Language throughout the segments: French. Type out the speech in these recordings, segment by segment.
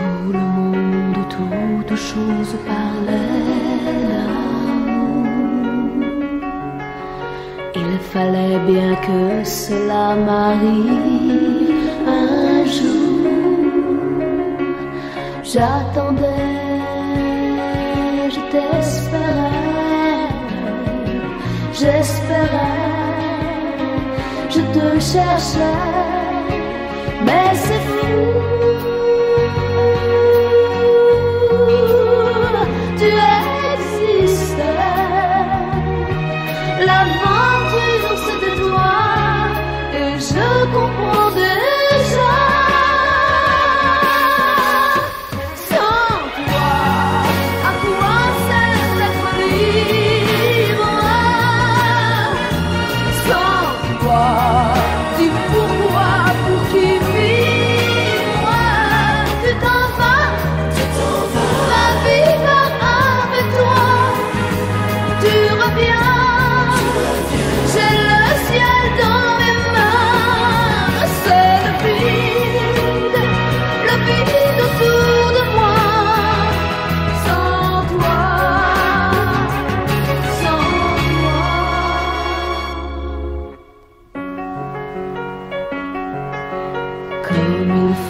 Tout le monde, toute chose parlait d'amour. Il fallait bien que cela m'arrive un jour. J'attendais, je t'espérais, j'espérais, je te cherchais,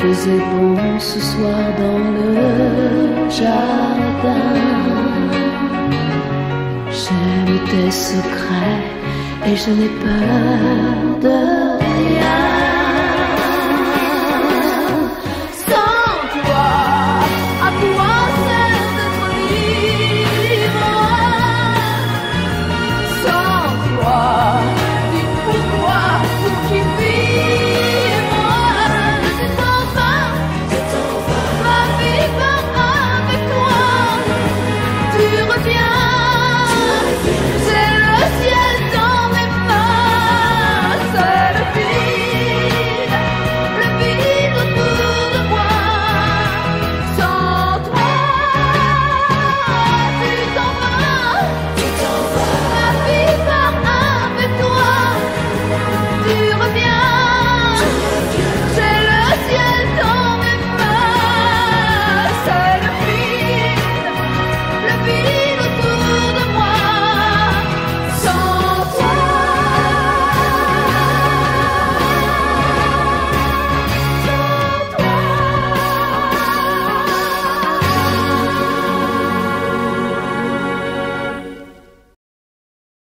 faisait bon ce soir dans le jardin. Tes secrets et je n'ai peur. de